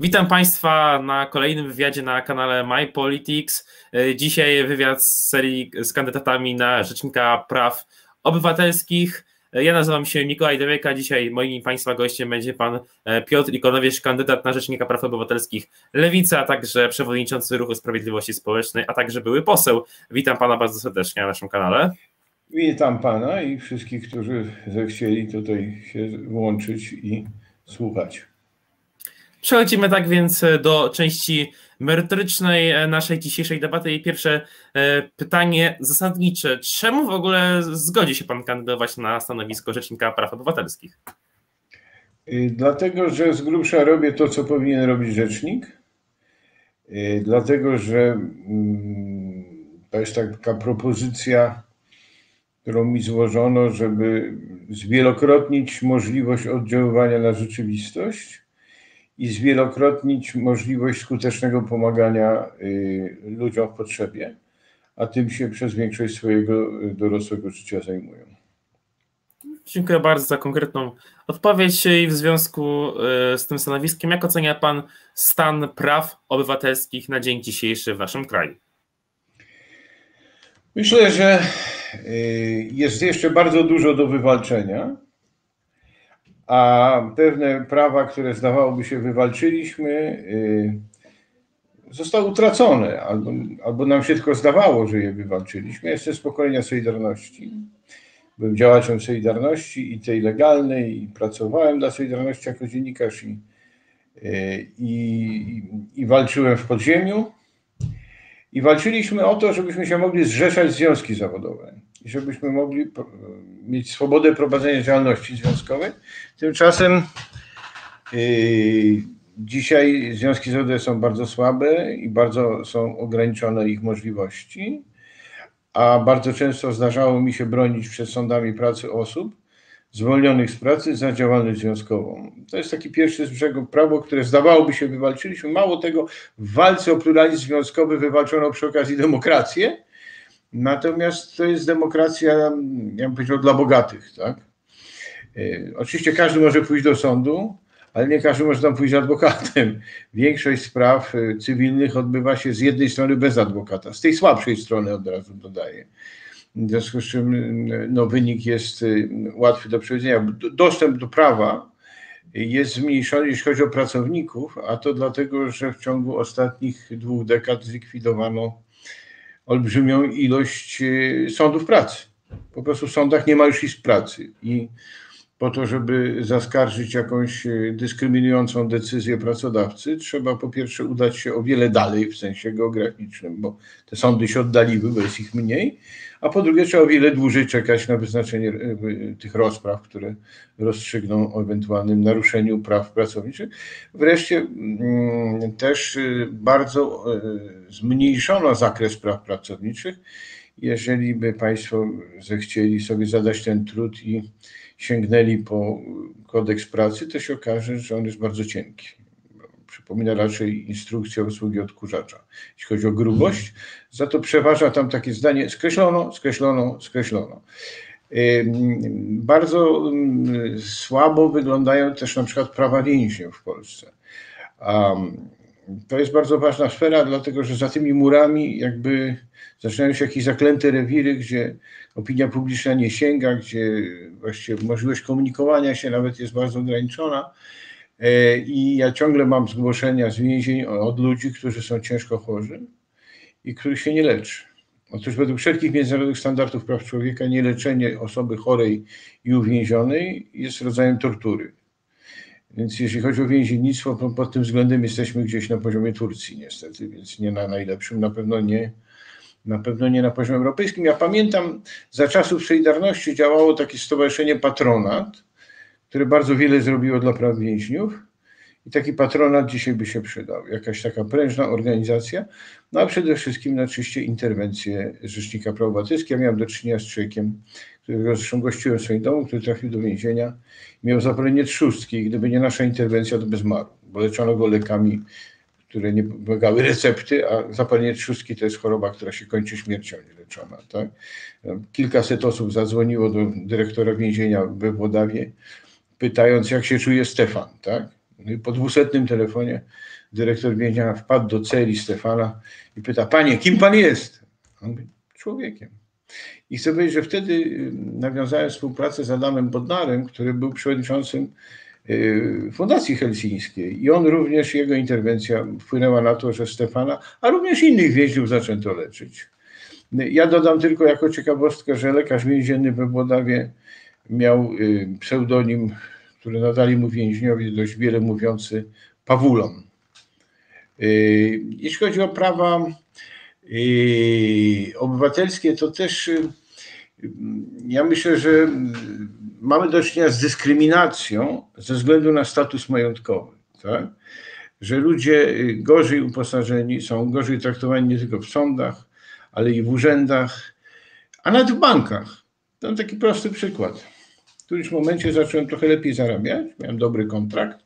Witam Państwa na kolejnym wywiadzie na kanale My Politics. Dzisiaj wywiad z serii z kandydatami na Rzecznika Praw Obywatelskich. Ja nazywam się Mikołaj Deweka. Dzisiaj moim Państwa gościem będzie Pan Piotr Ikonowiec, kandydat na Rzecznika Praw Obywatelskich Lewica, a także przewodniczący Ruchu Sprawiedliwości Społecznej, a także były poseł. Witam Pana bardzo serdecznie na naszym kanale. Witam Pana i wszystkich, którzy zechcieli tutaj się włączyć i słuchać. Przechodzimy tak więc do części merytorycznej naszej dzisiejszej debaty. I pierwsze pytanie zasadnicze. Czemu w ogóle zgodzi się Pan kandydować na stanowisko Rzecznika Praw Obywatelskich? Dlatego, że z grubsza robię to, co powinien robić rzecznik. Dlatego, że to jest taka propozycja, którą mi złożono, żeby zwielokrotnić możliwość oddziaływania na rzeczywistość i zwielokrotnić możliwość skutecznego pomagania ludziom w potrzebie, a tym się przez większość swojego dorosłego życia zajmują. Dziękuję bardzo za konkretną odpowiedź i w związku z tym stanowiskiem, jak ocenia Pan stan praw obywatelskich na dzień dzisiejszy w naszym kraju? Myślę, że jest jeszcze bardzo dużo do wywalczenia a pewne prawa, które zdawałoby się wywalczyliśmy, zostały utracone, albo, albo nam się tylko zdawało, że je wywalczyliśmy. Jestem z pokolenia Solidarności. Byłem działaczem Solidarności i tej legalnej, i pracowałem dla Solidarności jako dziennikarz i, i, i walczyłem w podziemiu. I walczyliśmy o to, żebyśmy się mogli zrzeszać związki zawodowe żebyśmy mogli mieć swobodę prowadzenia działalności związkowej. Tymczasem yy, dzisiaj związki zawodowe są bardzo słabe i bardzo są ograniczone ich możliwości, a bardzo często zdarzało mi się bronić przed sądami pracy osób zwolnionych z pracy za działalność związkową. To jest taki pierwszy z brzegu prawo, które zdawałoby się wywalczyliśmy. Mało tego, w walce o pluralizm związkowy wywalczono przy okazji demokrację, Natomiast to jest demokracja, ja bym powiedział, dla bogatych. Tak? Oczywiście każdy może pójść do sądu, ale nie każdy może tam pójść adwokatem. Większość spraw cywilnych odbywa się z jednej strony bez adwokata, z tej słabszej strony od razu dodaję. W związku z czym no, wynik jest łatwy do przewidzenia. Dostęp do prawa jest zmniejszony, jeśli chodzi o pracowników, a to dlatego, że w ciągu ostatnich dwóch dekad zlikwidowano olbrzymią ilość e, sądów pracy. Po prostu w sądach nie ma już izb pracy i po to, żeby zaskarżyć jakąś e, dyskryminującą decyzję pracodawcy, trzeba po pierwsze udać się o wiele dalej w sensie geograficznym, bo te sądy się oddaliły, bo jest ich mniej, a po drugie trzeba o wiele dłużej czekać na wyznaczenie e, tych rozpraw, które rozstrzygną o ewentualnym naruszeniu praw pracowniczych. Wreszcie mm, też bardzo zmniejszono zakres praw pracowniczych. Jeżeli by Państwo zechcieli sobie zadać ten trud i sięgnęli po kodeks pracy, to się okaże, że on jest bardzo cienki. Przypomina raczej instrukcję obsługi odkurzacza. Jeśli chodzi o grubość, za to przeważa tam takie zdanie skreślono, skreślono, skreślono. Bardzo słabo wyglądają też na przykład prawa więźniów w Polsce. To jest bardzo ważna sfera, dlatego że za tymi murami jakby zaczynają się jakieś zaklęte rewiry, gdzie opinia publiczna nie sięga, gdzie właściwie możliwość komunikowania się nawet jest bardzo ograniczona. E, I ja ciągle mam zgłoszenia z więzień od ludzi, którzy są ciężko chorzy i których się nie leczy. Otóż według wszelkich międzynarodowych standardów praw człowieka nieleczenie osoby chorej i uwięzionej jest rodzajem tortury. Więc jeśli chodzi o więziennictwo, to pod tym względem jesteśmy gdzieś na poziomie Turcji niestety, więc nie na najlepszym, na pewno nie, na pewno nie na poziomie europejskim. Ja pamiętam, za czasów Solidarności działało takie stowarzyszenie Patronat, które bardzo wiele zrobiło dla praw więźniów i taki patronat dzisiaj by się przydał. Jakaś taka prężna organizacja, no a przede wszystkim oczywiście interwencje Rzecznika Praw Obywatelskich. Ja miałem do czynienia z człowiekiem, którego zresztą gościłem w swoim domu, który trafił do więzienia, miał zapalenie trzustki i gdyby nie nasza interwencja, to by zmarł, bo leczono go lekami, które nie wymagały recepty, a zapalenie trzustki to jest choroba, która się kończy śmiercią nieleczona. Tak? Kilkaset osób zadzwoniło do dyrektora więzienia we Włodawie, pytając, jak się czuje Stefan. Tak? No i po dwusetnym telefonie dyrektor więzienia wpadł do celi Stefana i pyta, panie, kim pan jest? On mówi, człowiekiem. I chcę powiedzieć, że wtedy y, nawiązałem współpracę z Adamem Bodnarem, który był przewodniczącym y, Fundacji Helsińskiej. I on również, jego interwencja wpłynęła na to, że Stefana, a również innych więźniów zaczęto leczyć. Ja dodam tylko jako ciekawostkę, że lekarz więzienny we Włodawie miał y, pseudonim, który nadali mu więźniowie, dość wiele mówiący, Pawulon. Jeśli chodzi o prawa obywatelskie, to też y, ja myślę, że mamy do czynienia z dyskryminacją ze względu na status majątkowy. Tak? Że ludzie gorzej uposażeni są gorzej traktowani nie tylko w sądach, ale i w urzędach, a nawet w bankach. To taki prosty przykład. W którymś momencie zacząłem trochę lepiej zarabiać, miałem dobry kontrakt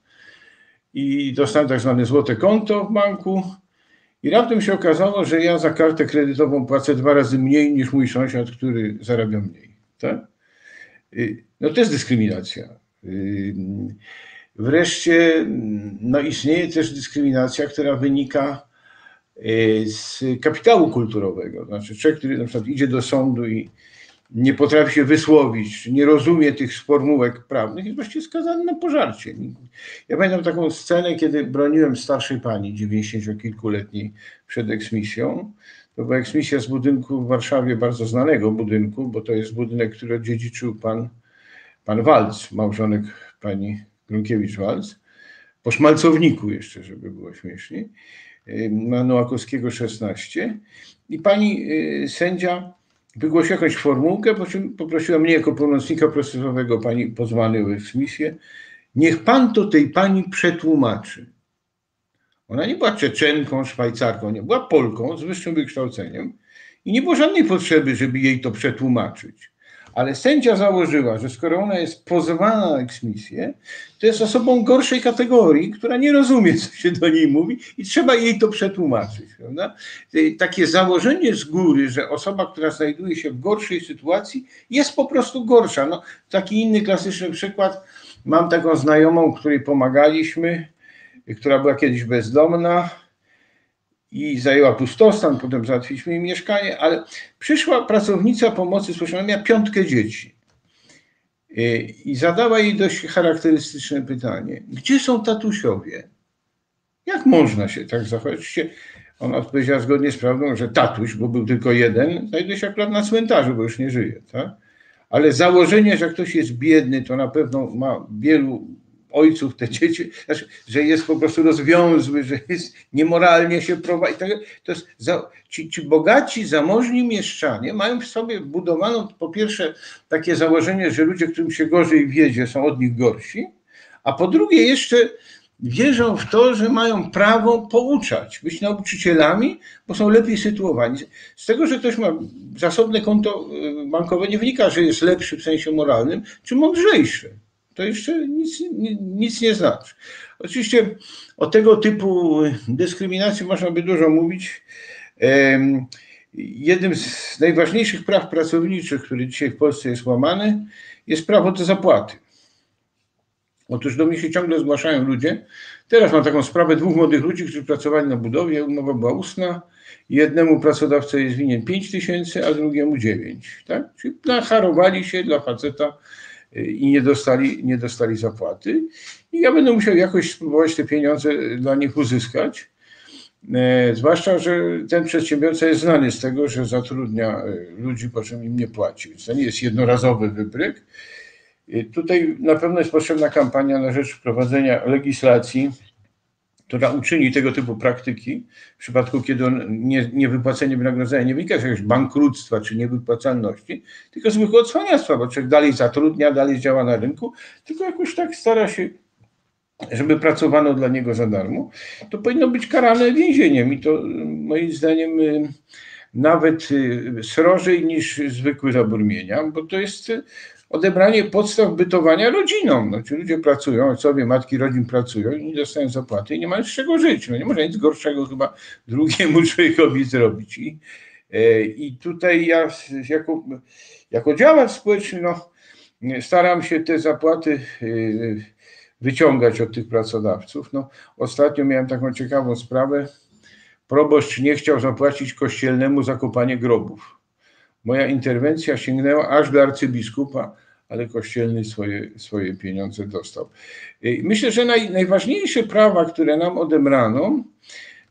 i dostałem tak zwane złote konto w banku i raptem się okazało, że ja za kartę kredytową płacę dwa razy mniej niż mój sąsiad, który zarabia mniej. Tak? Y, no to jest dyskryminacja. Y, wreszcie no istnieje też dyskryminacja, która wynika y, z kapitału kulturowego. Znaczy człowiek, który na przykład idzie do sądu i nie potrafi się wysłowić, nie rozumie tych sformułek prawnych, jest właściwie skazany na pożarcie. Ja pamiętam taką scenę, kiedy broniłem starszej pani, 90-kilkuletniej, przed eksmisją. To była eksmisja z budynku w Warszawie, bardzo znanego budynku, bo to jest budynek, który odziedziczył pan, pan Walc, małżonek pani Grunkiewicz-Walc, po szmalcowniku jeszcze, żeby było śmieszniej, na Noakowskiego 16. I pani y, sędzia wygłosiła jakąś formułkę, po czym poprosiła mnie jako pełnomocnika procesowego pani pozwany w eksmisję, niech pan to tej pani przetłumaczy. Ona nie była Czeczenką, Szwajcarką, nie była Polką z wyższym wykształceniem i nie było żadnej potrzeby, żeby jej to przetłumaczyć. Ale sędzia założyła, że skoro ona jest pozwana na eksmisję, to jest osobą gorszej kategorii, która nie rozumie, co się do niej mówi i trzeba jej to przetłumaczyć. Prawda? Takie założenie z góry, że osoba, która znajduje się w gorszej sytuacji, jest po prostu gorsza. No, taki inny klasyczny przykład. Mam taką znajomą, której pomagaliśmy, która była kiedyś bezdomna i zajęła pustostan, potem załatwiliśmy jej mieszkanie, ale przyszła pracownica pomocy społecznej, miała piątkę dzieci i zadała jej dość charakterystyczne pytanie. Gdzie są tatusiowie? Jak można się tak zachować? Ona odpowiedziała zgodnie z prawdą, że tatuś, bo był tylko jeden, znajduje się akurat na cmentarzu, bo już nie żyje. Tak? Ale założenie, że ktoś jest biedny, to na pewno ma wielu ojców te dzieci, znaczy, że jest po prostu rozwiązły, że jest niemoralnie się prowadzi. Tak, to jest za, ci, ci bogaci, zamożni mieszczanie mają w sobie budowaną po pierwsze takie założenie, że ludzie, którym się gorzej wiedzie, są od nich gorsi, a po drugie jeszcze wierzą w to, że mają prawo pouczać, być nauczycielami, bo są lepiej sytuowani. Z tego, że ktoś ma zasobne konto y, bankowe, nie wynika, że jest lepszy w sensie moralnym, czy mądrzejszy to jeszcze nic, nic nie znaczy. Oczywiście o tego typu dyskryminacji można by dużo mówić. Jednym z najważniejszych praw pracowniczych, który dzisiaj w Polsce jest łamany, jest prawo do zapłaty. Otóż do mnie się ciągle zgłaszają ludzie. Teraz mam taką sprawę dwóch młodych ludzi, którzy pracowali na budowie, umowa była ustna. Jednemu pracodawca jest winien 5 tysięcy, a drugiemu 9. Tak? Czyli nacharowali się dla faceta i nie dostali, nie dostali zapłaty. I ja będę musiał jakoś spróbować te pieniądze dla nich uzyskać. E, zwłaszcza, że ten przedsiębiorca jest znany z tego, że zatrudnia e, ludzi, po czym im nie płaci. Więc to nie jest jednorazowy wybryk. Tutaj na pewno jest potrzebna kampania na rzecz wprowadzenia legislacji, która uczyni tego typu praktyki, w przypadku kiedy on nie, niewypłacenie wynagrodzenia nie wynika z jakiegoś bankructwa czy niewypłacalności, tylko zwykłego odsłaniactwa, bo człowiek dalej zatrudnia, dalej działa na rynku, tylko jakoś tak stara się, żeby pracowano dla niego za darmo, to powinno być karane więzieniem i to moim zdaniem y, nawet y, srożej niż zwykły zabór mienia, bo to jest odebranie podstaw bytowania rodzinom. No, ci ludzie pracują, ojcowie, matki rodzin pracują i nie dostają zapłaty i nie mają z czego żyć. No, nie można nic gorszego chyba drugiemu człowiekowi zrobić. I, e, i tutaj ja jako, jako działacz społeczny no, staram się te zapłaty e, wyciągać od tych pracodawców. No, ostatnio miałem taką ciekawą sprawę. Proboszcz nie chciał zapłacić kościelnemu za kopanie grobów. Moja interwencja sięgnęła aż do arcybiskupa, ale kościelny swoje, swoje pieniądze dostał. Myślę, że naj, najważniejsze prawa, które nam odebrano,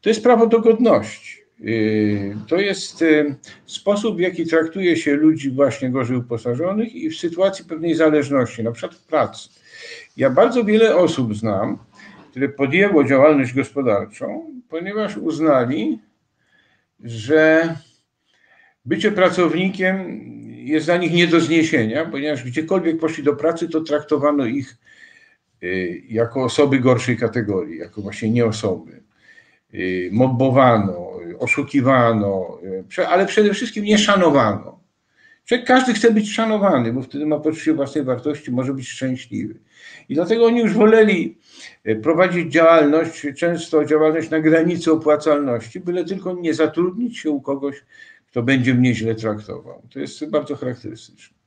to jest prawo do godności. Y, to jest y, sposób, w jaki traktuje się ludzi właśnie gorzej uposażonych i w sytuacji pewnej zależności, na przykład w pracy. Ja bardzo wiele osób znam, które podjęło działalność gospodarczą, ponieważ uznali, że bycie pracownikiem jest dla nich nie do zniesienia, ponieważ gdziekolwiek poszli do pracy, to traktowano ich y, jako osoby gorszej kategorii, jako właśnie nie osoby. Mobbowano, oszukiwano, ale przede wszystkim nie szanowano. Każdy chce być szanowany, bo wtedy ma poczucie własnej wartości, może być szczęśliwy. I dlatego oni już woleli prowadzić działalność, często działalność na granicy opłacalności, byle tylko nie zatrudnić się u kogoś, kto będzie mnie źle traktował. To jest bardzo charakterystyczne.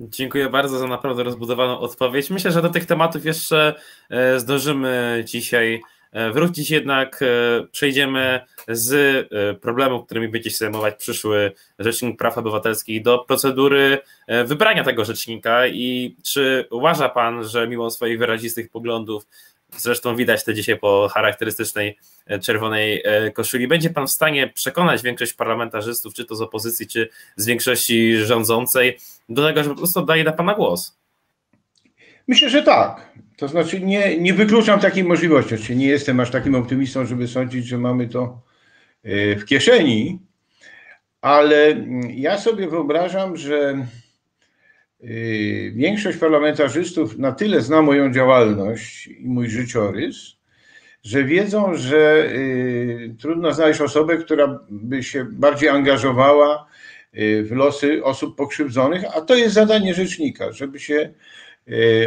Dziękuję bardzo za naprawdę rozbudowaną odpowiedź. Myślę, że do tych tematów jeszcze e, zdążymy dzisiaj E, wrócić jednak, e, przejdziemy z problemów, którymi będzie się zajmować przyszły Rzecznik Praw Obywatelskich do procedury wybrania tego rzecznika i czy uważa Pan, że mimo swoich wyrazistych poglądów, zresztą widać to dzisiaj po charakterystycznej czerwonej koszuli, będzie Pan w stanie przekonać większość parlamentarzystów, czy to z opozycji, czy z większości rządzącej, do tego, że po prostu daje na Pana głos? Myślę, że tak. To znaczy nie, nie wykluczam takiej możliwości. Oczywiście nie jestem aż takim optymistą, żeby sądzić, że mamy to e, w kieszeni, ale mm, ja sobie wyobrażam, że e, większość parlamentarzystów na tyle zna moją działalność i mój życiorys, że wiedzą, że e, trudno znaleźć osobę, która by się bardziej angażowała w losy osób pokrzywdzonych, a to jest zadanie rzecznika, żeby się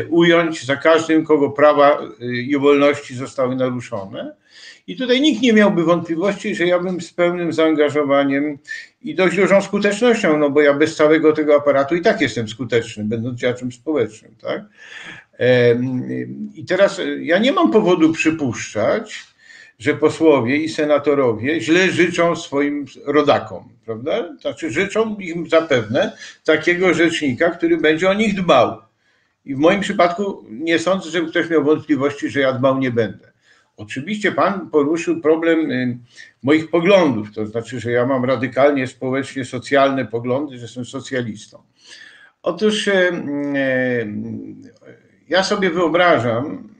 ująć za każdym, kogo prawa e, i wolności zostały naruszone. I tutaj nikt nie miałby wątpliwości, że ja bym z pełnym zaangażowaniem i dość dużą skutecznością, no bo ja bez całego tego aparatu i tak jestem skuteczny, będąc działaczem społecznym, tak? I teraz ja nie mam powodu przypuszczać, że posłowie i senatorowie źle życzą swoim rodakom, prawda? Znaczy życzą im zapewne takiego rzecznika, który będzie o nich dbał. I w moim przypadku nie sądzę, żeby ktoś miał wątpliwości, że ja dbał nie będę. Oczywiście Pan poruszył problem y, moich poglądów, to znaczy, że ja mam radykalnie społecznie socjalne poglądy, że jestem socjalistą. Otóż y, y, ja sobie wyobrażam,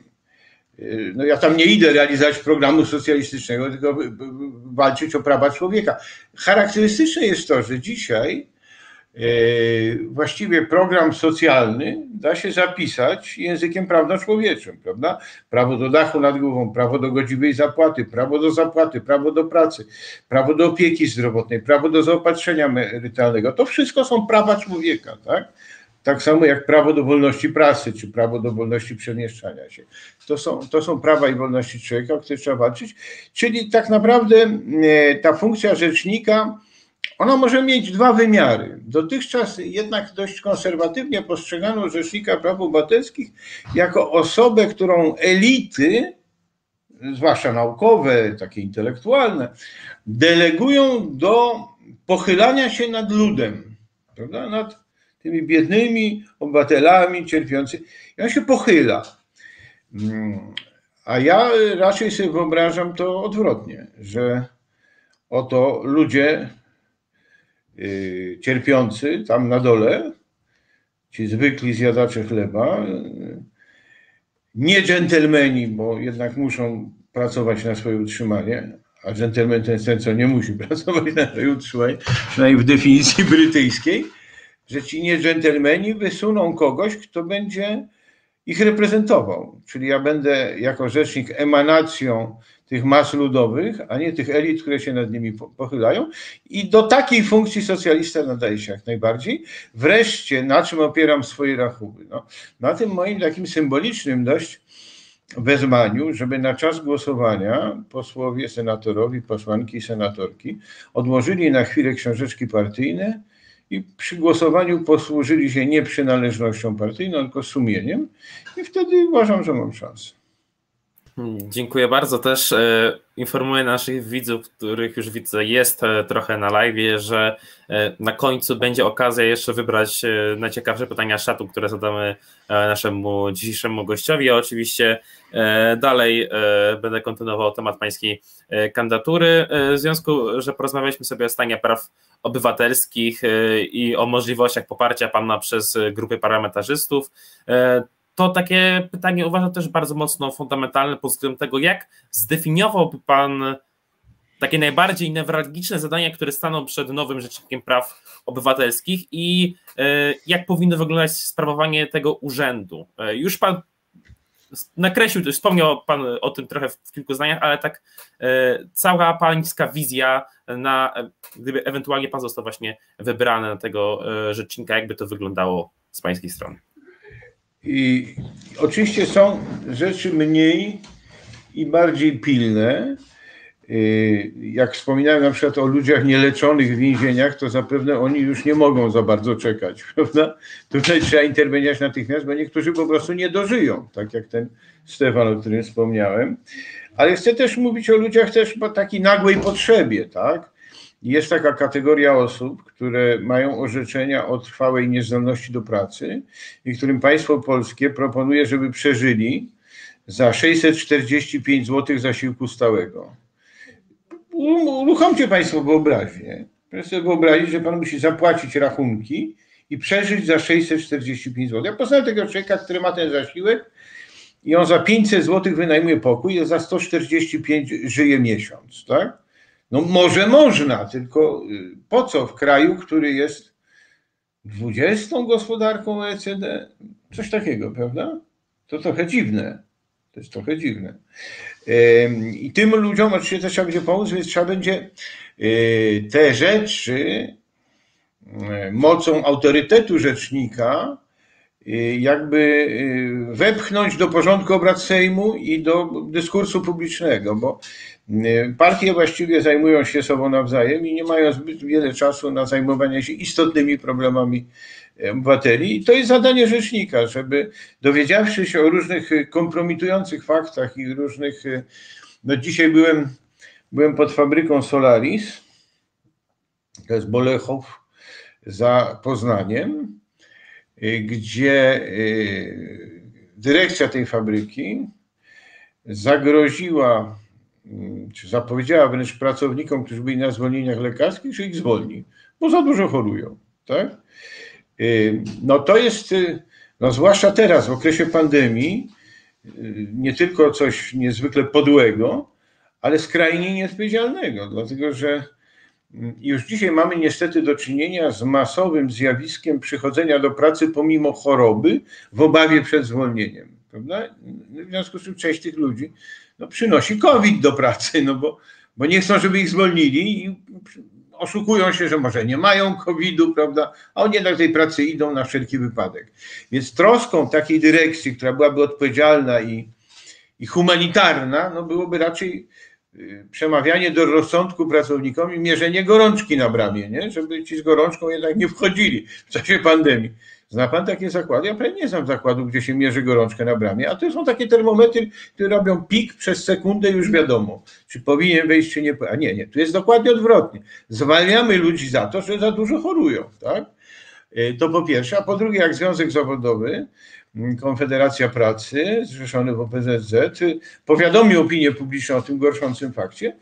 no ja tam nie idę realizować programu socjalistycznego, tylko walczyć o prawa człowieka. Charakterystyczne jest to, że dzisiaj właściwie program socjalny da się zapisać językiem prawno-człowieczym, prawda? Prawo do dachu nad głową, prawo do godziwej zapłaty, prawo do zapłaty, prawo do pracy, prawo do opieki zdrowotnej, prawo do zaopatrzenia emerytalnego. To wszystko są prawa człowieka, tak? Tak samo jak prawo do wolności prasy, czy prawo do wolności przemieszczania się. To są, to są prawa i wolności człowieka, o które trzeba walczyć. Czyli tak naprawdę e, ta funkcja rzecznika ona może mieć dwa wymiary. Dotychczas jednak dość konserwatywnie postrzegano Rzecznika Praw Obywatelskich jako osobę, którą elity, zwłaszcza naukowe, takie intelektualne, delegują do pochylania się nad ludem, prawda? nad tymi biednymi obywatelami cierpiącymi. I on się pochyla. A ja raczej sobie wyobrażam to odwrotnie, że oto ludzie cierpiący tam na dole, ci zwykli zjadacze chleba, y, nie dżentelmeni, bo jednak muszą pracować na swoje utrzymanie, a dżentelmen to jest ten, co nie musi pracować na swoje utrzymanie, przynajmniej w definicji brytyjskiej, że ci nie dżentelmeni wysuną kogoś, kto będzie ich reprezentował. Czyli ja będę jako rzecznik emanacją tych mas ludowych, a nie tych elit, które się nad nimi pochylają. I do takiej funkcji socjalista nadaje się jak najbardziej. Wreszcie, na czym opieram swoje rachuby? No, na tym moim takim symbolicznym dość wezwaniu, żeby na czas głosowania posłowie, senatorowi, posłanki i senatorki odłożyli na chwilę książeczki partyjne i przy głosowaniu posłużyli się nie przynależnością partyjną, tylko sumieniem i wtedy uważam, że mam szansę. Dziękuję bardzo. Też e, informuję naszych widzów, których już widzę jest e, trochę na live, że e, na końcu będzie okazja jeszcze wybrać najciekawsze pytania szatu, które zadamy naszemu dzisiejszemu gościowi. Ja oczywiście dalej będę kontynuował temat pańskiej kandydatury. W związku, że porozmawialiśmy sobie o stanie praw obywatelskich i o możliwościach poparcia pana przez grupy parlamentarzystów to takie pytanie uważam też bardzo mocno fundamentalne pod względem tego, jak zdefiniowałby Pan takie najbardziej newralgiczne zadania, które staną przed nowym Rzecznikiem Praw Obywatelskich i e, jak powinno wyglądać sprawowanie tego urzędu. E, już Pan nakreślił, też wspomniał Pan o tym trochę w kilku zdaniach, ale tak e, cała Pańska wizja na, gdyby ewentualnie Pan został właśnie wybrany na tego Rzecznika, jakby to wyglądało z Pańskiej strony. I oczywiście są rzeczy mniej i bardziej pilne. Y, jak wspominałem na przykład o ludziach nieleczonych w więzieniach, to zapewne oni już nie mogą za bardzo czekać, prawda? Tutaj trzeba interweniować natychmiast, bo niektórzy po prostu nie dożyją, tak jak ten Stefan, o którym wspomniałem. Ale chcę też mówić o ludziach też po takiej nagłej potrzebie, tak? Jest taka kategoria osób, które mają orzeczenia o trwałej niezdolności do pracy i którym państwo polskie proponuje, żeby przeżyli za 645 zł zasiłku stałego. Uruchomcie Państwo wyobraźnię. Proszę sobie wyobrazić, że Pan musi zapłacić rachunki i przeżyć za 645 zł. Ja poznałem tego człowieka, który ma ten zasiłek i on za 500 zł wynajmuje pokój, a za 145 żyje miesiąc, tak? No może można, tylko y, po co w kraju, który jest dwudziestą gospodarką OECD? Coś takiego, prawda? To trochę dziwne. To jest trochę dziwne. I tym ludziom oczywiście też trzeba będzie pomóc, więc trzeba będzie y, te rzeczy y, mocą autorytetu rzecznika jakby wepchnąć do porządku obrad Sejmu i do dyskursu publicznego, bo Partie właściwie zajmują się sobą nawzajem i nie mają zbyt wiele czasu na zajmowanie się istotnymi problemami obywateli. I to jest zadanie rzecznika, żeby dowiedziawszy się o różnych kompromitujących faktach i różnych. No dzisiaj byłem, byłem pod fabryką Solaris, to jest Bolechow za Poznaniem, gdzie y, dyrekcja tej fabryki zagroziła czy zapowiedziała wręcz pracownikom, którzy byli na zwolnieniach lekarskich, że ich zwolni, bo za dużo chorują. Tak? Y, no to jest, y, no zwłaszcza teraz, w okresie pandemii, y, nie tylko coś niezwykle podłego, ale skrajnie nieodpowiedzialnego, dlatego że już dzisiaj mamy niestety do czynienia z masowym zjawiskiem przychodzenia do pracy pomimo choroby w obawie przed zwolnieniem. Prawda? W związku z czym część tych ludzi no, przynosi COVID do pracy, no bo, bo nie chcą, żeby ich zwolnili i oszukują się, że może nie mają COVID-u, prawda, a oni jednak tej pracy idą na wszelki wypadek. Więc troską takiej dyrekcji, która byłaby odpowiedzialna i, i humanitarna, no byłoby raczej przemawianie do rozsądku pracownikom i mierzenie gorączki na bramie, nie? żeby ci z gorączką jednak nie wchodzili w czasie pandemii. Zna pan takie zakłady? Ja pewnie nie znam zakładu, gdzie się mierzy gorączkę na bramie, a to są takie termometry, które robią pik przez sekundę już wiadomo, czy powinien wejść, czy nie. A nie, nie, tu jest dokładnie odwrotnie. Zwalniamy ludzi za to, że za dużo chorują, tak? E, to po pierwsze, a po drugie, jak Związek Zawodowy, Konfederacja Pracy, zrzeszony w OPZZ, powiadomił opinię publiczną o tym gorszącym fakcie,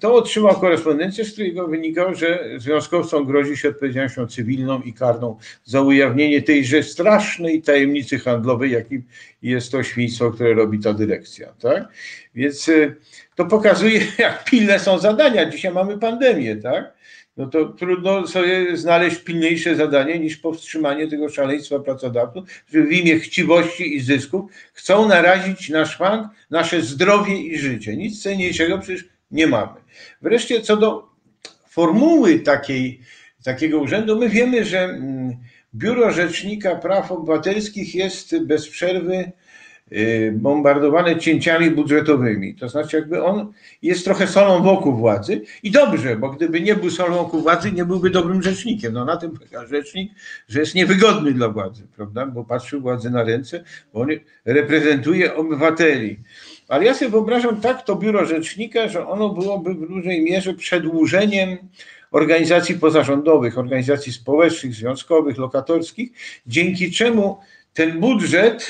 to otrzymał korespondencję, z którego wynikało, że związkowcom grozi się odpowiedzialnością cywilną i karną za ujawnienie tejże strasznej tajemnicy handlowej, jakim jest to świństwo, które robi ta dyrekcja. Tak? Więc y, to pokazuje, jak pilne są zadania. Dzisiaj mamy pandemię, tak? No to trudno sobie znaleźć pilniejsze zadanie niż powstrzymanie tego szaleństwa pracodawców, którzy w imię chciwości i zysków chcą narazić na szwank nasze zdrowie i życie. Nic cenniejszego przecież nie mamy. Wreszcie co do formuły takiej, takiego urzędu, my wiemy, że mm, Biuro Rzecznika Praw Obywatelskich jest bez przerwy y, bombardowane cięciami budżetowymi. To znaczy, jakby on jest trochę solą wokół władzy i dobrze, bo gdyby nie był solą wokół władzy, nie byłby dobrym rzecznikiem. No na tym polega rzecznik, że jest niewygodny dla władzy, prawda? Bo patrzył władzy na ręce, bo on reprezentuje obywateli. Ale ja sobie wyobrażam tak to biuro rzecznika, że ono byłoby w różnej mierze przedłużeniem organizacji pozarządowych, organizacji społecznych, związkowych, lokatorskich, dzięki czemu ten budżet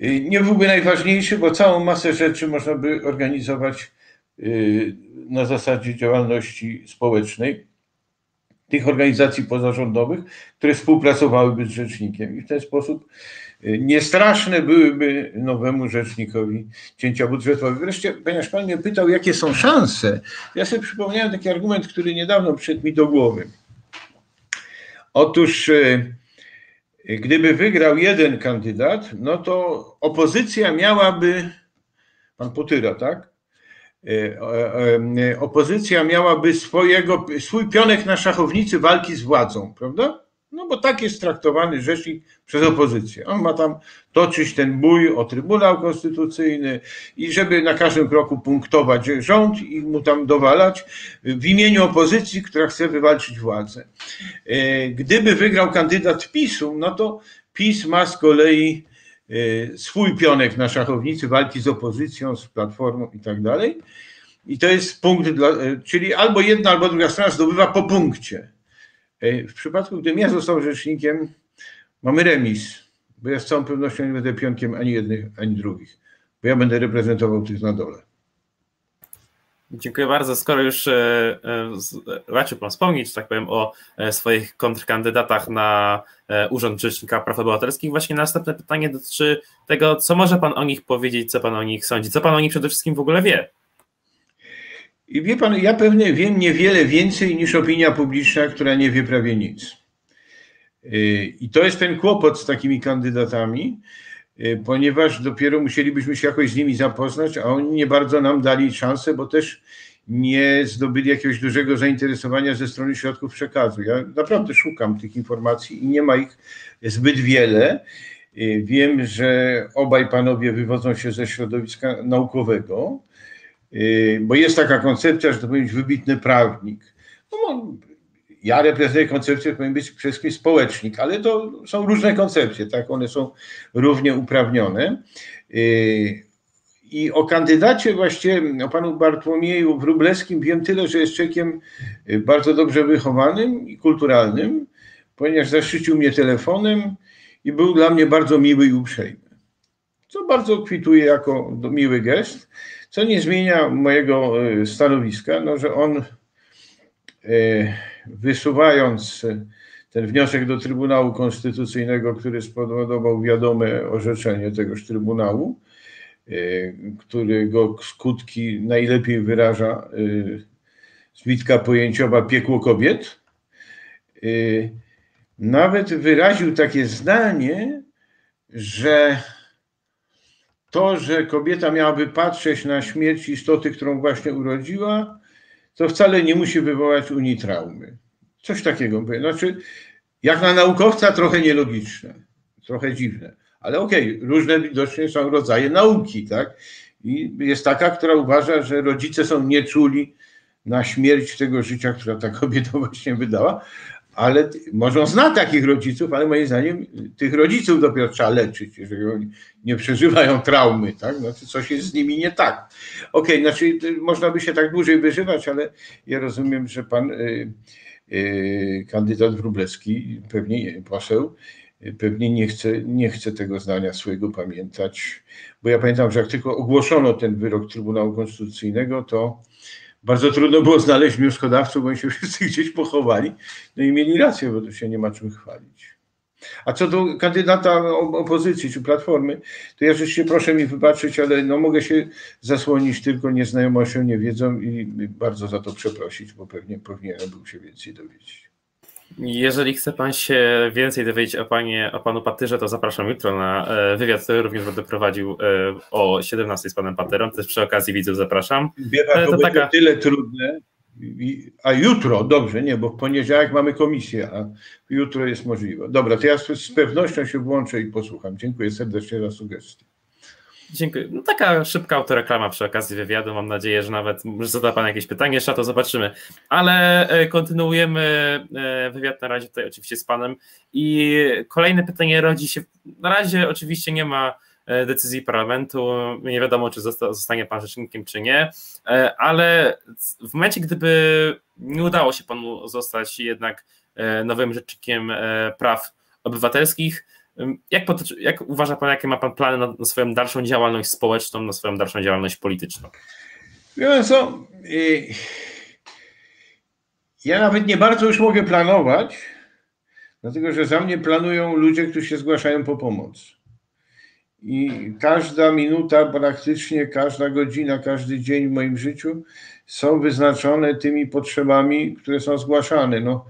nie byłby najważniejszy, bo całą masę rzeczy można by organizować y, na zasadzie działalności społecznej tych organizacji pozarządowych, które współpracowałyby z rzecznikiem i w ten sposób Niestraszne byłyby nowemu rzecznikowi cięcia budżetowe. Wreszcie, ponieważ Pan mnie pytał, jakie są szanse, ja sobie przypomniałem taki argument, który niedawno przyszedł mi do głowy. Otóż, gdyby wygrał jeden kandydat, no to opozycja miałaby, pan Potyra, tak? E, e, opozycja miałaby swojego, swój pionek na szachownicy walki z władzą, prawda? No bo tak jest traktowany rzecznik przez opozycję. On ma tam toczyć ten bój o Trybunał Konstytucyjny i żeby na każdym kroku punktować rząd i mu tam dowalać w imieniu opozycji, która chce wywalczyć władzę. E, gdyby wygrał kandydat PiSu, no to PiS ma z kolei e, swój pionek na szachownicy walki z opozycją, z platformą i tak dalej. I to jest punkt, dla, e, czyli albo jedna, albo druga strona zdobywa po punkcie. W przypadku, gdybym ja został rzecznikiem, mamy remis, bo ja z całą pewnością nie będę pionkiem ani jednych, ani drugich, bo ja będę reprezentował tych na dole. Dziękuję bardzo. Skoro już e, e, raczył Pan wspomnieć, tak powiem, o e, swoich kontrkandydatach na Urząd Rzecznika Praw Obywatelskich, właśnie następne pytanie dotyczy tego, co może Pan o nich powiedzieć, co Pan o nich sądzi, co Pan o nich przede wszystkim w ogóle wie. I wie pan, ja pewnie wiem niewiele więcej niż opinia publiczna, która nie wie prawie nic. Y, I to jest ten kłopot z takimi kandydatami, y, ponieważ dopiero musielibyśmy się jakoś z nimi zapoznać, a oni nie bardzo nam dali szansę, bo też nie zdobyli jakiegoś dużego zainteresowania ze strony środków przekazu. Ja naprawdę szukam tych informacji i nie ma ich zbyt wiele. Y, wiem, że obaj panowie wywodzą się ze środowiska naukowego bo jest taka koncepcja, że to powinien być wybitny prawnik. No, ja reprezentuję koncepcję, powinien być przede wszystkim społecznik, ale to są różne koncepcje, tak? One są równie uprawnione. Yy, I o kandydacie właśnie, o panu Bartłomieju Wróblewskim wiem tyle, że jest człowiekiem yy, bardzo dobrze wychowanym i kulturalnym, ponieważ zaszczycił mnie telefonem i był dla mnie bardzo miły i uprzejmy. Co bardzo kwituje jako miły gest. Co nie zmienia mojego e, stanowiska, no, że on e, wysuwając ten wniosek do Trybunału Konstytucyjnego, który spowodował wiadome orzeczenie tegoż Trybunału, którego skutki najlepiej wyraża zbitka pojęciowa piekło kobiet, nawet wyraził takie zdanie, że to, że kobieta miałaby patrzeć na śmierć istoty, którą właśnie urodziła, to wcale nie musi wywołać u niej traumy. Coś takiego. Znaczy, jak na naukowca trochę nielogiczne, trochę dziwne. Ale okej, okay, różne widocznie są rodzaje nauki, tak? I jest taka, która uważa, że rodzice są nieczuli na śmierć tego życia, która ta kobieta właśnie wydała, ale może on zna takich rodziców, ale moim zdaniem tych rodziców dopiero trzeba leczyć, jeżeli oni nie przeżywają traumy, tak? Znaczy coś jest z nimi nie tak. Okej, okay, znaczy można by się tak dłużej wyżywać, ale ja rozumiem, że pan y, y, kandydat Wróblewski, pewnie poseł, pewnie nie chce, nie chce tego zdania swojego pamiętać, bo ja pamiętam, że jak tylko ogłoszono ten wyrok Trybunału Konstytucyjnego, to bardzo trudno było znaleźć wnioskodawców, bo oni się wszyscy gdzieś pochowali. No i mieli rację, bo tu się nie ma czym chwalić. A co do kandydata opozycji czy platformy, to ja rzeczywiście proszę mi wybaczyć, ale no mogę się zasłonić tylko nieznajomością, niewiedzą i bardzo za to przeprosić, bo pewnie powinienem był się więcej dowiedzieć. Jeżeli chce Pan się więcej dowiedzieć o, panie, o Panu Patyrze, to zapraszam jutro na e, wywiad, który również będę prowadził e, o 17 z Panem Patyrą. Też przy okazji widzów zapraszam. Wie pan, to, to taka... tyle trudne. A jutro, dobrze, nie, bo w poniedziałek mamy komisję, a jutro jest możliwe. Dobra, to ja z pewnością się włączę i posłucham. Dziękuję serdecznie za sugestię. Dziękuję. No, taka szybka autoreklama przy okazji wywiadu. Mam nadzieję, że nawet zada Pan jakieś pytanie, jeszcze to zobaczymy. Ale e, kontynuujemy e, wywiad na razie tutaj oczywiście z Panem. I kolejne pytanie rodzi się. Na razie oczywiście nie ma e, decyzji parlamentu. Nie wiadomo, czy zostanie Pan rzecznikiem, czy nie. Ale w momencie, gdyby nie udało się Panu zostać jednak nowym rzecznikiem praw obywatelskich, jak, jak uważa Pan, jakie ma Pan plany na, na, swoją dalszą działalność społeczną, na swoją dalszą działalność polityczną? Wie co, y, ja nawet nie bardzo już mogę planować, dlatego że za mnie planują ludzie, którzy się zgłaszają po pomoc. I każda minuta, praktycznie każda godzina, każdy dzień w moim życiu są wyznaczone tymi potrzebami, które są zgłaszane. No,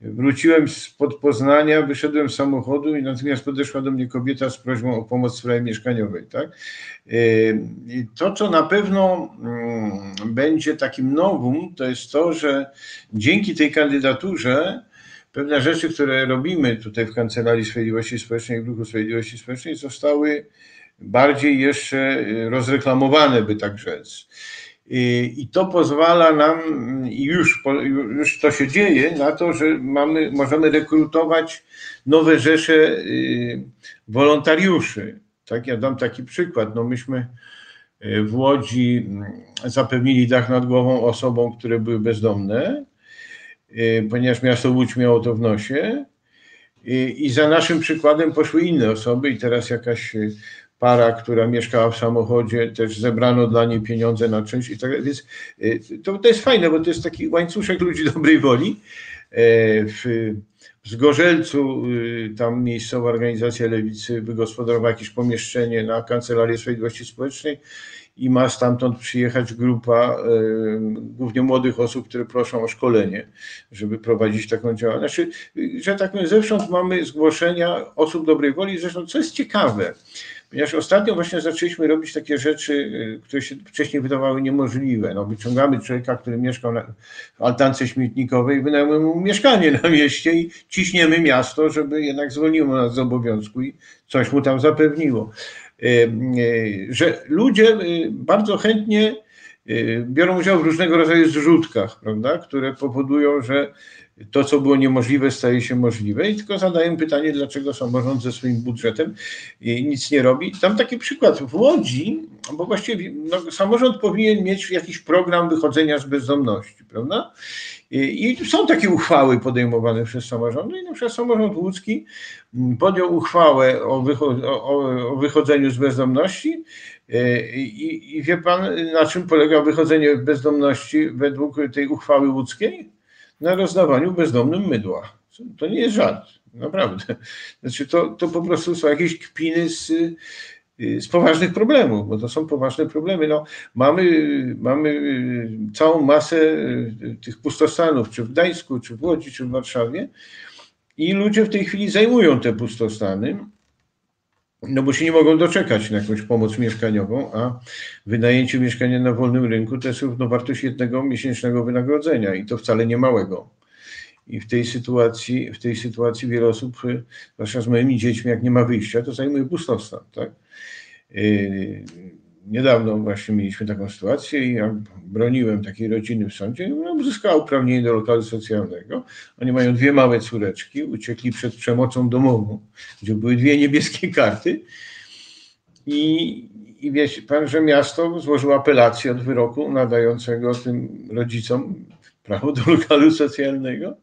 Wróciłem spod Poznania, wyszedłem z samochodu i natychmiast podeszła do mnie kobieta z prośbą o pomoc w sprawie mieszkaniowej. Tak? I to, co na pewno mm, będzie takim nowum, to jest to, że dzięki tej kandydaturze pewne rzeczy, które robimy tutaj w Kancelarii Sprawiedliwości Społecznej, w Ruchu Sprawiedliwości Społecznej, zostały bardziej jeszcze rozreklamowane, by tak rzec. I to pozwala nam, i już, już to się dzieje, na to, że mamy, możemy rekrutować nowe rzesze y, wolontariuszy. Tak, ja dam taki przykład. No myśmy y, w Łodzi mm, zapewnili dach nad głową osobom, które były bezdomne, y, ponieważ miasto Łódź miało to w nosie. I za naszym przykładem poszły inne osoby, i teraz jakaś para, która mieszkała w samochodzie, też zebrano dla niej pieniądze na czymś i tak więc y, to, to jest fajne, bo to jest taki łańcuszek ludzi dobrej woli. E, w, Zgorzelcu y, tam miejscowa organizacja lewicy wygospodarowała jakieś pomieszczenie na Kancelarię Sprawiedliwości Społecznej i ma stamtąd przyjechać grupa e, głównie młodych osób, które proszą o szkolenie, żeby prowadzić taką działalność. Znaczy, że tak powiem, zewsząd mamy zgłoszenia osób dobrej woli, zresztą co jest ciekawe, Ponieważ ostatnio właśnie zaczęliśmy robić takie rzeczy, y, które się wcześniej wydawały niemożliwe. No, wyciągamy człowieka, który mieszkał na, w altance śmietnikowej, wynajmujemy mu mieszkanie na mieście i ciśniemy miasto, żeby jednak zwolniło nas z obowiązku i coś mu tam zapewniło. Y, y, że ludzie bardzo chętnie biorą udział w różnego rodzaju zrzutkach, prawda, które powodują, że to, co było niemożliwe, staje się możliwe i tylko zadaję pytanie, dlaczego samorząd ze swoim budżetem nic nie robi. Tam taki przykład w Łodzi, bo właściwie no, samorząd powinien mieć jakiś program wychodzenia z bezdomności, prawda? I są takie uchwały podejmowane przez samorządy i na przykład samorząd łódzki podjął uchwałę o, wycho- o, o wychodzeniu z bezdomności I, i wie pan, na czym polega wychodzenie z bezdomności według tej uchwały łódzkiej? Na rozdawaniu bezdomnym mydła. To nie jest żart, naprawdę. Znaczy to, to po prostu są jakieś kpiny z, z poważnych problemów, bo to są poważne problemy. No, mamy, mamy całą masę tych pustostanów, czy w Gdańsku, czy w Łodzi, czy w Warszawie i ludzie w tej chwili zajmują te pustostany no bo się nie mogą doczekać na jakąś pomoc mieszkaniową, a wynajęcie mieszkania na wolnym rynku to jest równowartość jednego miesięcznego wynagrodzenia i to wcale nie małego. I w tej sytuacji, w tej sytuacji wiele osób, zwłaszcza z moimi dziećmi, jak nie ma wyjścia, to zajmuje pustostan. Tak? Yy, niedawno właśnie mieliśmy taką sytuację i ja broniłem takiej rodziny w sądzie. Ona uzyskała uprawnienie do lokalu socjalnego. Oni mają dwie małe córeczki, uciekli przed przemocą domową, gdzie były dwie niebieskie karty. I, i wiecie pan, że miasto złożyło apelację od wyroku nadającego tym rodzicom prawo do lokalu socjalnego.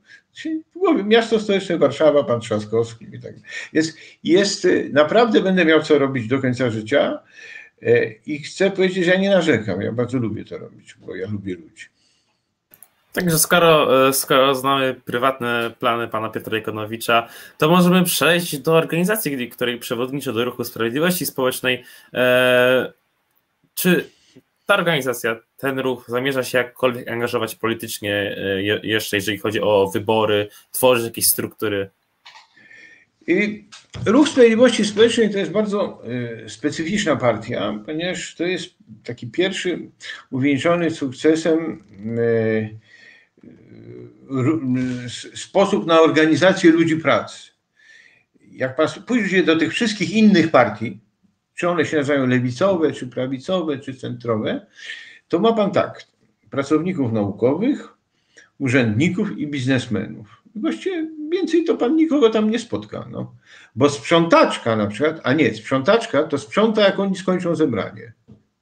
Miasto stołeczne Warszawa, pan Trzaskowski i tak. Jest, jest, naprawdę będę miał co robić do końca życia I chcę powiedzieć, że ja nie narzekam. Ja bardzo lubię to robić, bo ja lubię ludzi. Także skoro, e, skoro znamy prywatne plany pana Piotra Ikonowicza, to możemy przejść do organizacji, której przewodniczy do Ruchu Sprawiedliwości Społecznej. E, czy ta organizacja, ten ruch zamierza się jakkolwiek angażować politycznie jeszcze, jeżeli chodzi o wybory, tworzyć jakieś struktury i Ruch Sprawiedliwości Społecznej to jest bardzo y, specyficzna partia, ponieważ to jest taki pierwszy uwieńczony sukcesem y, y, sposób na organizację ludzi pracy. Jak pan pójdzie do tych wszystkich innych partii, czy one się nazywają lewicowe, czy prawicowe, czy centrowe, to ma pan tak, pracowników naukowych, urzędników i biznesmenów. Właściwie więcej to pan nikogo tam nie spotka. No. Bo sprzątaczka na przykład, a nie, sprzątaczka to sprząta, jak oni skończą zebranie.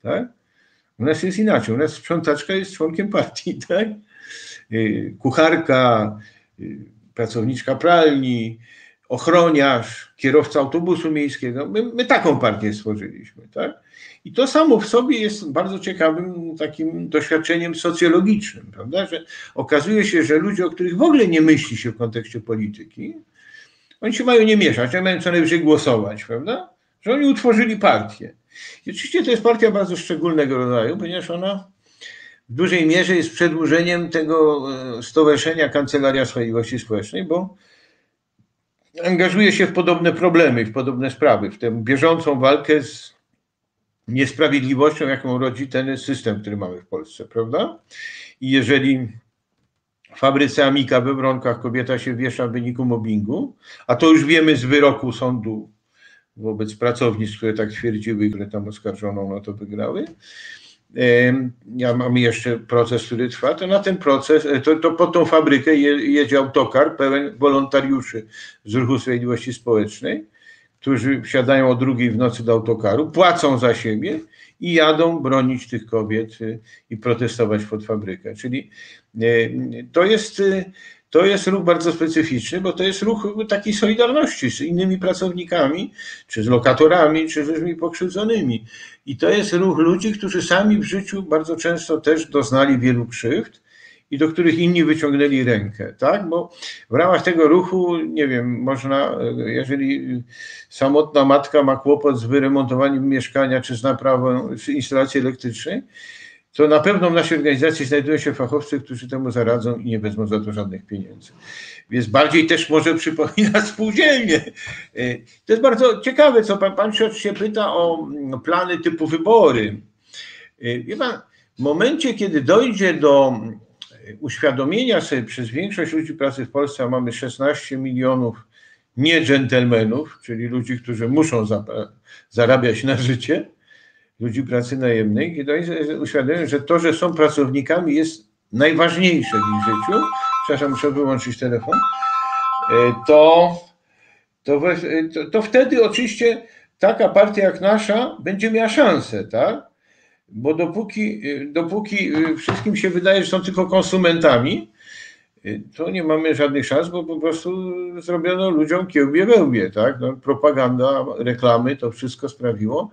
Tak? U nas jest inaczej. U nas sprzątaczka jest członkiem partii. Tak? Y, kucharka, y, pracowniczka pralni, ochroniarz, kierowca autobusu miejskiego. My, my, taką partię stworzyliśmy. Tak? I to samo w sobie jest bardzo ciekawym takim doświadczeniem socjologicznym, prawda? że okazuje się, że ludzie, o których w ogóle nie myśli się w kontekście polityki, oni się mają nie mieszać, oni mają co najwyżej głosować, prawda? Że oni utworzyli partię. I oczywiście to jest partia bardzo szczególnego rodzaju, ponieważ ona w dużej mierze jest przedłużeniem tego e, Stowarzyszenia Kancelaria Sprawiedliwości Społecznej, bo angażuje się w podobne problemy, w podobne sprawy, w tę bieżącą walkę z niesprawiedliwością, jaką rodzi ten system, który mamy w Polsce, prawda? I jeżeli w fabryce Amika we Wronkach kobieta się wiesza w wyniku mobbingu, a to już wiemy z wyroku sądu wobec pracownic, które tak twierdziły, które tam oskarżono, no to wygrały. Ja mam jeszcze proces, który trwa, to na ten proces, e, to, to pod tą fabrykę jedzie autokar pełen wolontariuszy z Ruchu Sprawiedliwości Społecznej, którzy wsiadają o drugiej w nocy do autokaru, płacą za siebie i jadą bronić tych kobiet y, i protestować pod fabrykę. Czyli y, to jest, y, to jest ruch bardzo specyficzny, bo to jest ruch takiej solidarności z innymi pracownikami, czy z lokatorami, czy z ludźmi pokrzywdzonymi. I to jest ruch ludzi, którzy sami w życiu bardzo często też doznali wielu krzywd i do których inni wyciągnęli rękę, tak? Bo w ramach tego ruchu, nie wiem, można, jeżeli samotna matka ma kłopot z wyremontowaniem mieszkania, czy z naprawą, instalacji elektrycznej, to na pewno w naszej organizacji znajdują się fachowcy, którzy temu zaradzą i nie wezmą za to żadnych pieniędzy. Więc bardziej też może przypomina spółdzielnie. To jest bardzo ciekawe, co pan, pan się pyta o plany typu wybory. Wie pan, w momencie, kiedy dojdzie do uświadomienia sobie przez większość ludzi pracy w Polsce, a mamy 16 milionów nie dżentelmenów, czyli ludzi, którzy muszą zarabiać na życie, ludzi pracy najemnej, kiedy oni uświadomią, że to, że są pracownikami jest najważniejsze w ich życiu, przepraszam, muszę wyłączyć telefon, e, to, to, to, to wtedy oczywiście taka partia jak nasza będzie miała szansę, tak? bo dopóki, dopóki wszystkim się wydaje, że są tylko konsumentami, to nie mamy żadnych szans, bo po prostu zrobiono ludziom kiełbie wełbie, tak? No, propaganda, reklamy, to wszystko sprawiło,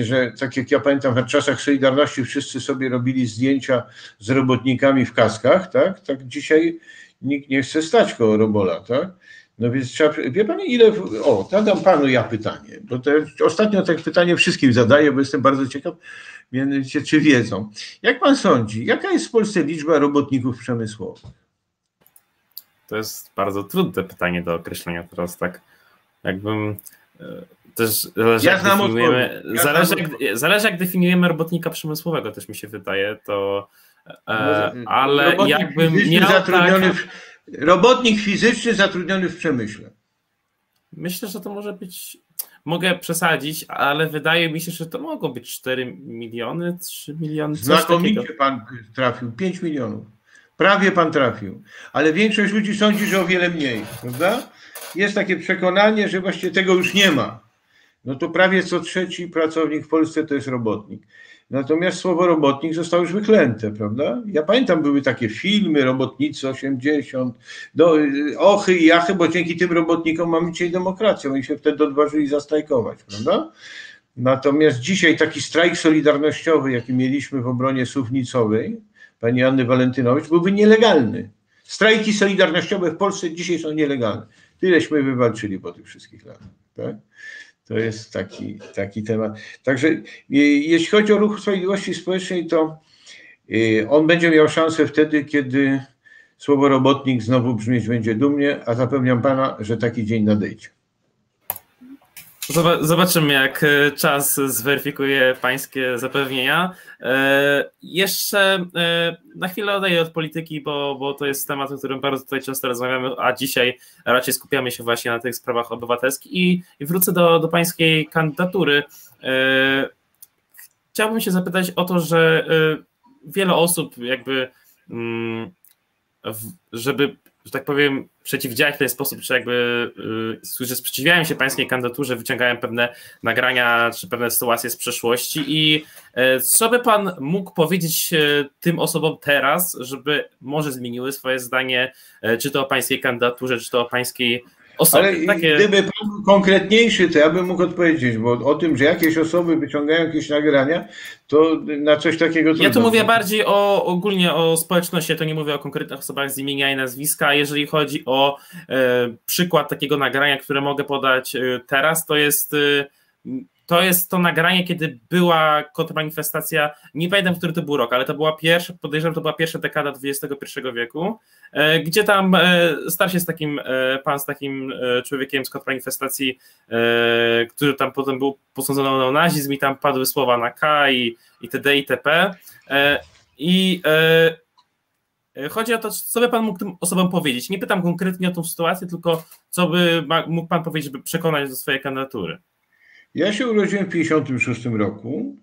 że tak jak ja pamiętam w czasach Solidarności wszyscy sobie robili zdjęcia z robotnikami w kaskach, tak? Tak dzisiaj nikt nie chce stać koło robola, tak? No więc trzeba, wie pan ile, o, zadam panu ja pytanie, bo to, ostatnio tak pytanie wszystkim zadaję, bo jestem bardzo ciekaw, mianowicie czy wiedzą. Jak pan sądzi, jaka jest w Polsce liczba robotników przemysłowych? To jest bardzo trudne pytanie do określenia teraz, tak jakbym też zależy, ja jak definiujemy, ja zależy, jak, zależy jak definiujemy robotnika przemysłowego, też mi się wydaje, to e, ale jakbym miał zatrudniony tak, Robotnik fizyczny zatrudniony w przemyśle. Myślę, że to może być. Mogę przesadzić, ale wydaje mi się, że to mogą być 4 miliony, 3 miliony. Znakomicie takiego. pan trafił, 5 milionów. Prawie pan trafił. Ale większość ludzi sądzi, że o wiele mniej, prawda? Jest takie przekonanie, że właściwie tego już nie ma. No to prawie co trzeci pracownik w Polsce to jest robotnik. Natomiast słowo robotnik zostało już wyklęte, prawda? Ja pamiętam, były takie filmy, Robotnicy 80, do, ochy i achy, bo dzięki tym robotnikom mamy dzisiaj demokrację. Oni się wtedy odważyli zastajkować, prawda? Natomiast dzisiaj taki strajk solidarnościowy, jaki mieliśmy w obronie Suwnicowej, pani Anny Walentynowicz, byłby nielegalny. Strajki solidarnościowe w Polsce dzisiaj są nielegalne. Tyleśmy wywalczyli po tych wszystkich latach. Tak? To jest taki, taki temat. Także jeśli chodzi o ruch Sprawiedliwości Społecznej, to y, on będzie miał szansę wtedy, kiedy słowo robotnik znowu brzmieć będzie dumnie, a zapewniam pana, że taki dzień nadejdzie. Zobaczymy, jak e, czas zweryfikuje pańskie zapewnienia. E, jeszcze e, na chwilę odejdę od polityki, bo, bo to jest temat, o którym bardzo tutaj często rozmawiamy, a dzisiaj raczej skupiamy się właśnie na tych sprawach obywatelskich i, i wrócę do, do pańskiej kandydatury. Chciałbym się zapytać o to, że wiele osób jakby mm, żeby że tak powiem, przeciwdziałać w ten sposób, czy jakby yy, że sprzeciwiają się pańskiej kandydaturze, wyciągają pewne nagrania, czy pewne sytuacje z przeszłości i yy, co by pan mógł powiedzieć yy, tym osobom teraz, żeby może zmieniły swoje zdanie, czy to o pańskiej kandydaturze, czy to o pańskiej Osoby, Ale takie... gdyby pan był konkretniejszy, to ja bym mógł odpowiedzieć, bo o tym, że jakieś osoby wyciągają jakieś nagrania, to na coś takiego Ja tu mówię bardziej o ogólnie o społeczności, ja to nie mówię o konkretnych osobach z imienia i nazwiska. Jeżeli chodzi o e, przykład takiego nagrania, które mogę podać e, teraz, to jest e, to jest to nagranie, kiedy była kontrmanifestacja, nie pamiętam, który to był rok, ale to była pierwsza, podejrzewam, to była pierwsza dekada XXI wieku, e, gdzie tam e, starszy jest takim, e, pan z takim człowiekiem z kontrmanifestacji, który tam potem był posądzony o nazizm i tam padły słowa na K i itd. itp. I Chodzi o to, co by Pan mógł tym osobom powiedzieć. Nie pytam konkretnie o tą sytuację, tylko co by mógł Pan powiedzieć, żeby przekonać do swojej kandydatury. Ja się urodziłem w 1956 roku.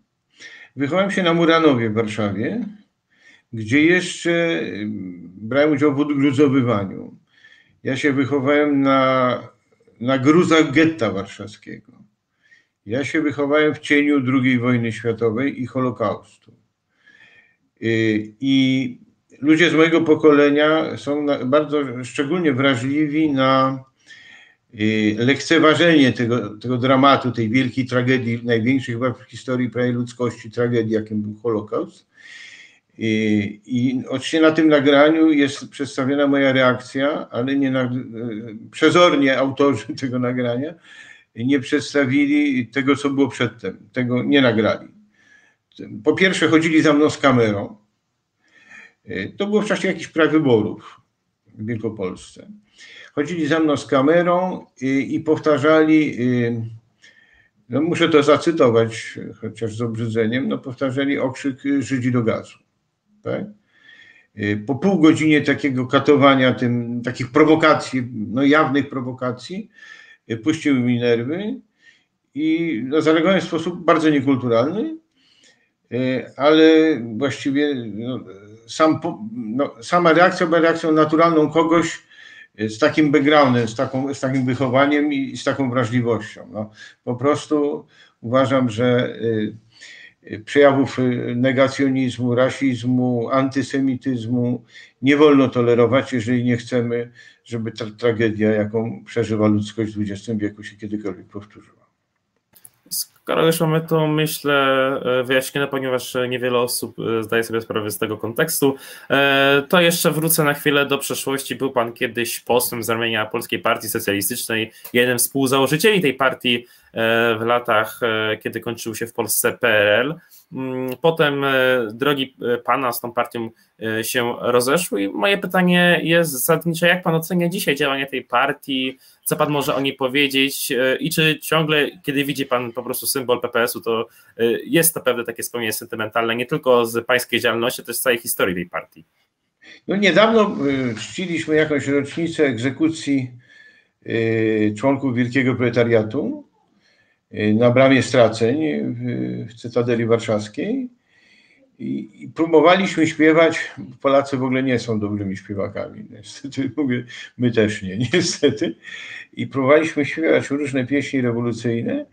Wychowałem się na Muranowie w Warszawie, gdzie jeszcze brałem udział w odgruzowywaniu. Ja się wychowałem na, na gruzach getta warszawskiego. Ja się wychowałem w cieniu II wojny światowej i Holokaustu. Y, I ludzie z mojego pokolenia są bardzo szczególnie wrażliwi na lekceważenie tego, tego dramatu, tej wielkiej tragedii, największej chyba w historii prawie ludzkości tragedii, jakim był Holokaust. I, I oczywiście na tym nagraniu jest przedstawiona moja reakcja, ale nie na, przezornie autorzy tego nagrania nie przedstawili tego, co było przedtem. Tego nie nagrali. Po pierwsze, chodzili za mną z kamerą. To było w czasie jakichś prawyborów w Wielkopolsce chodzili za mną z kamerą i, i powtarzali, y, no muszę to zacytować, chociaż z obrzydzeniem, no powtarzali okrzyk Żydzi do gazu. Tak? Y, po pół godzinie takiego katowania, tym, takich prowokacji, no jawnych prowokacji, y, puściły mi nerwy i no, zareagowałem w sposób bardzo niekulturalny, ale właściwie no, sam, no, sama reakcja była reakcją naturalną kogoś, z takim backgroundem, z, taką, z takim wychowaniem i z taką wrażliwością. No, po prostu uważam, że y, y, przejawów y, negacjonizmu, rasizmu, antysemityzmu nie wolno tolerować, jeżeli nie chcemy, żeby ta tragedia, jaką przeżywa ludzkość w XX wieku, się kiedykolwiek powtórzyła. Skoro już mamy to, myślę, e, wyjaśnione, ponieważ niewiele osób e, zdaje sobie sprawę z tego kontekstu, e, to jeszcze wrócę na chwilę do przeszłości. Był pan kiedyś posłem z ramienia Polskiej Partii Socjalistycznej, jeden z współzałożycieli tej partii w latach, kiedy kończył się w Polsce PRL. Mm, potem drogi pana z tą partią się rozeszły i moje pytanie jest zasadnicze, jak pan ocenia dzisiaj działanie tej partii, co pan może o niej powiedzieć e, i czy ciągle, kiedy widzi pan po prostu symbol PPS-u, to e, jest to pewne takie wspomnienie sentymentalne, nie tylko z pańskiej działalności, ale też z całej historii tej partii. No niedawno e, czciliśmy jakąś rocznicę egzekucji członków Wielkiego Proletariatu na bramie straceń w Cytadeli Warszawskiej. I, I, próbowaliśmy śpiewać. Polacy w ogóle nie są dobrymi śpiewakami. Niestety, mówię, my też nie, niestety. I próbowaliśmy śpiewać różne pieśni rewolucyjne.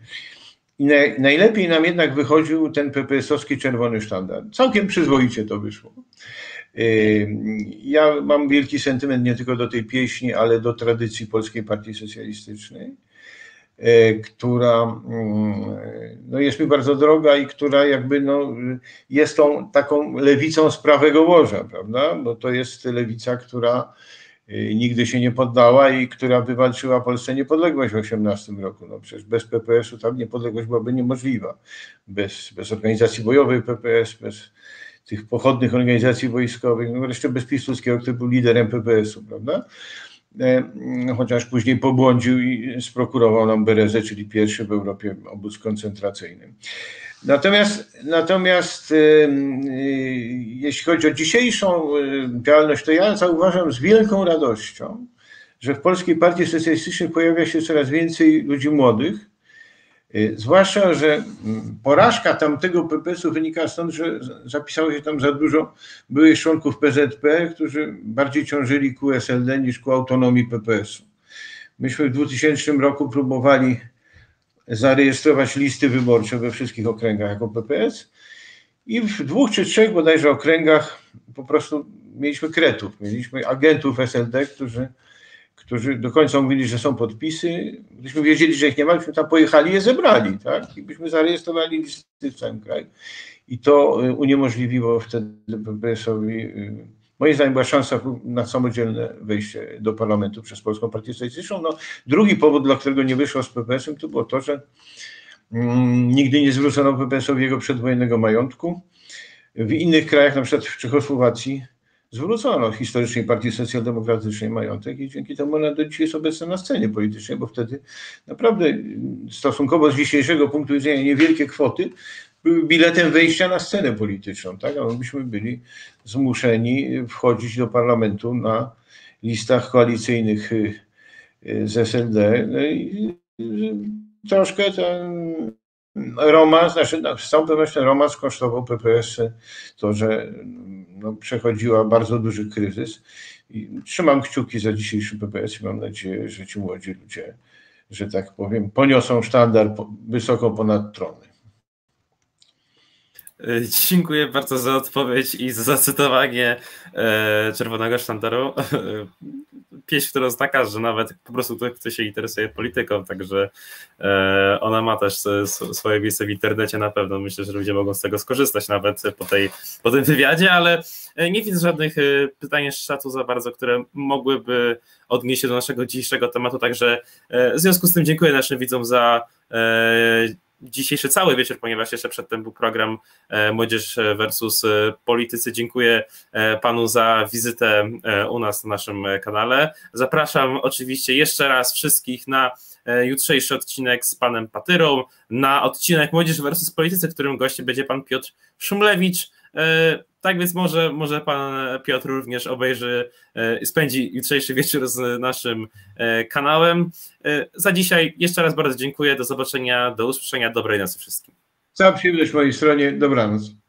I na, najlepiej nam jednak wychodził ten PPS-owski czerwony sztandar. Całkiem przyzwoicie to wyszło. Ja mam wielki sentyment nie tylko do tej pieśni, ale do tradycji Polskiej Partii Socjalistycznej. E, która mm, no jest mi bardzo droga i która jakby no jest tą taką lewicą z prawego łoża, prawda? Bo to jest lewica, która e, nigdy się nie poddała i która wywalczyła Polsce niepodległość w 18 roku. No przecież bez PPS-u tam niepodległość byłaby niemożliwa. Bez, bez organizacji bojowej PPS, bez tych pochodnych organizacji wojskowych, no wreszcie bez Piłsudskiego, który był liderem PPS-u, prawda? Chociaż później pobłądził i sprokurował nam Berezę, czyli pierwszy w Europie obóz koncentracyjny. Natomiast, natomiast y, jeśli chodzi o dzisiejszą działalność, to ja zauważam z wielką radością, że w Polskiej Partii Socjalistycznej pojawia się coraz więcej ludzi młodych, zwłaszcza, że mm, porażka tamtego PPS-u wynika stąd, że zapisało się tam za dużo byłych członków PZP, którzy bardziej ciążyli ku SLD niż ku autonomii PPS-u. Myśmy w 2000 roku próbowali zarejestrować listy wyborcze we wszystkich okręgach jako PPS i w dwóch czy trzech bodajże okręgach po prostu mieliśmy kretów, mieliśmy agentów SLD, którzy, którzy do końca mówili, że są podpisy. Gdyśmy wiedzieli, że ich nie ma, byśmy tam pojechali i je zebrali, tak? I byśmy zarejestrowali listy w całym kraju. I to y, uniemożliwiło wtedy PPS-owi y, Moim zdaniem była szansa na samodzielne wejście do parlamentu przez Polską Partię Socjalistyczną. No, drugi powód, dla którego nie wyszło z PPS-em, to było to, że mm, nigdy nie zwrócono PPS-owi jego przedwojennego majątku. W innych krajach, na przykład w Czechosłowacji, zwrócono historycznej Partii Socjaldemokratycznej majątek i dzięki temu ona do dzisiaj jest obecna na scenie politycznej, bo wtedy naprawdę stosunkowo z dzisiejszego punktu widzenia niewielkie kwoty były biletem wejścia na scenę polityczną, tak? A my byśmy byli zmuszeni wchodzić do parlamentu na listach koalicyjnych y, y, z SLD. No i y, troszkę ten romans, znaczy no, z całą pewnością romans kosztował PPS to, że no, przechodziła bardzo duży kryzys. I trzymam kciuki za dzisiejszy PPS i mam nadzieję, że ci młodzi ludzie, że tak powiem, poniosą sztandar wysoko ponad trony. Dziękuję bardzo za odpowiedź i za zacytowanie e, Czerwonego Sztandaru. Pieśń, która oznacza, że nawet po prostu ktoś, kto się interesuje polityką, także e, ona ma też swoje miejsce w internecie na pewno. Myślę, że ludzie mogą z tego skorzystać nawet po, tej, po tym wywiadzie, ale nie widzę żadnych pytań z czatu za bardzo, które mogłyby odnieść się do naszego dzisiejszego tematu, także w związku z tym dziękuję naszym widzom za dzisiejszy cały wieczór, ponieważ jeszcze przedtem był program e, Młodzież versus e, Politycy. Dziękuję e, panu za wizytę u nas na naszym kanale. Zapraszam oczywiście jeszcze raz wszystkich na jutrzejszy odcinek z panem Patyrą, na odcinek Młodzież versus Politycy, którym gościem będzie pan Piotr Szumlewicz. Tak więc może, może pan Piotr również obejrzy i spędzi jutrzejszy wieczór z naszym kanałem. Za dzisiaj jeszcze raz bardzo dziękuję. Do zobaczenia, do usłyszenia. Dobrej nocy wszystkim. Cała przyjemność po mojej stronie. Dobranoc.